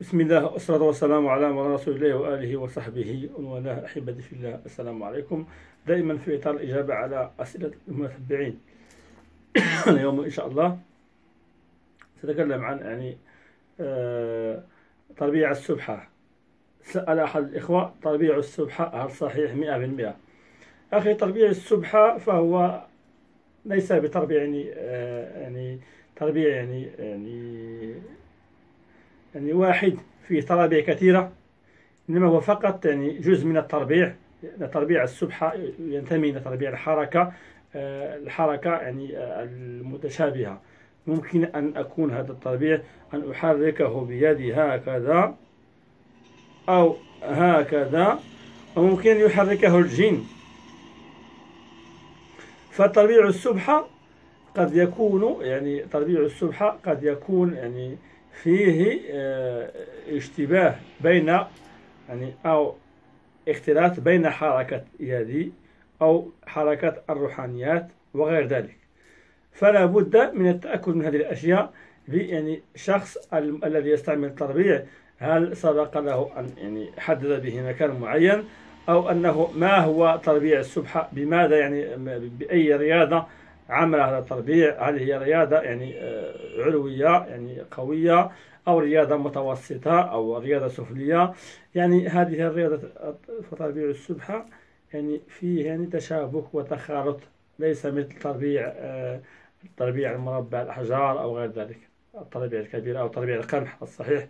بسم الله والصلاة والسلام على رسول الله وآله وصحبه وله أحبتي في الله. السلام عليكم. دائما في إطار الإجابة على أسئلة المتابعين اليوم إن شاء الله سأتكلم عن يعني آه تربيع السبحة. سأل أحد الإخوة تربيع السبحة هل صحيح مئة بالمئة أخي تربيع السبحة فهو ليس بتربيع يعني آه يعني تربيع يعني يعني يعني واحد فيه ترابيع كثيرة إنما هو فقط يعني جزء من التربيع. تربيع السبحة ينتمي إلى تربيع الحركة آه، الحركة يعني آه، المتشابهة. ممكن أن أكون هذا التربيع أن أحركه بيدي هكذا أو هكذا وممكن أن يحركه الجن. فتربيع السبحة قد يكون يعني تربيع السبحة قد يكون يعني فيه آه، اشتباه بين يعني أو اختلاط بين حركة يدي أو حركة الروحانيات وغير ذلك. فلا بد من التأكد من هذه الأشياء يعني شخص الذي يستعمل التربيع. هل سبق له أن يعني حدد به مكان معين؟ أو أنه ما هو تربيع السبحة بماذا يعني بأي رياضة؟ عمل هذا التربيع هل هي رياضة يعني آه، علوية يعني قوية أو رياضة متوسطة أو رياضة سفلية. يعني هذه الرياضة تربيع السبحة يعني فيه يعني تشابك وتخارط ليس مثل تربيع آه، تربيع المربع الأحجار أو غير ذلك التربيع الكبيرة أو تربيع القمح الصحيح.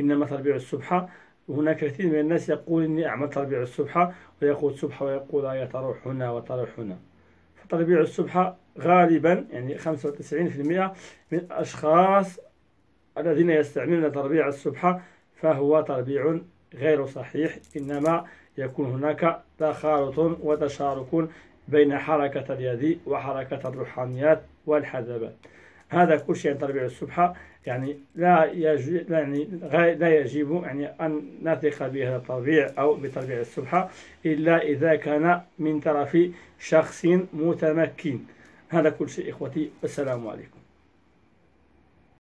إنما تربيع السبحة هناك كثير من الناس يقول إني أعمل تربيع السبحة ويقول سبحة ويقول آية تروح هنا وتروح هنا. فتربيع السبحة غالبا يعني 95% من الأشخاص الذين يستعملون تربيع السبحة فهو تربيع غير صحيح إنما يكون هناك تخالط وتشارك بين حركة اليد وحركة الروحانيات والحذبات هذا كل شيء تربيع السبحة يعني لا يجب يعني لا يجب يعني أن نثق بهذا التربيع أو بتربيع السبحة إلا إذا كان من طرف شخص متمكن. هذا كل شيء إخوتي. والسلام عليكم.